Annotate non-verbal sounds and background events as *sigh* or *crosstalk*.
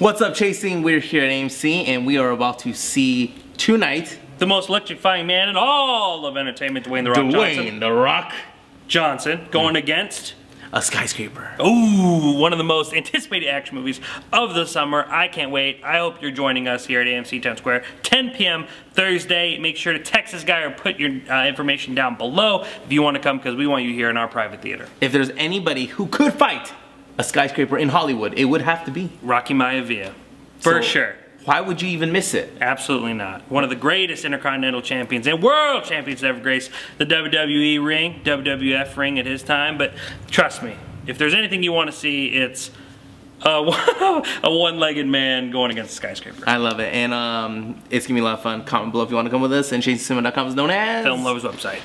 What's up, Chasing? We're here at AMC, and we are about to see tonight The most electrifying man in all of entertainment, Dwayne The Rock Dwayne Johnson. The Rock, Johnson going against, a skyscraper. ooh, one of the most anticipated action movies of the summer. I can't wait. I hope you're joining us here at AMC Town Square, 10 p.m. Thursday. Make sure to text this guy or put your uh, information down below if you want to come because we want you here in our private theater. If there's anybody who could fight a skyscraper in Hollywood, it would have to be. Rocky Maivia, for So, sure. Why would you even miss it? Absolutely not. One of the greatest intercontinental champions and world champions to ever grace the WWE ring, WWF ring at his time. But trust me, if there's anything you want to see, it's a, *laughs* a one-legged man going against a skyscraper. I love it, and um, it's gonna be a lot of fun. Comment below if you want to come with us, and ChasingCinema.com is known as Film Lovers website.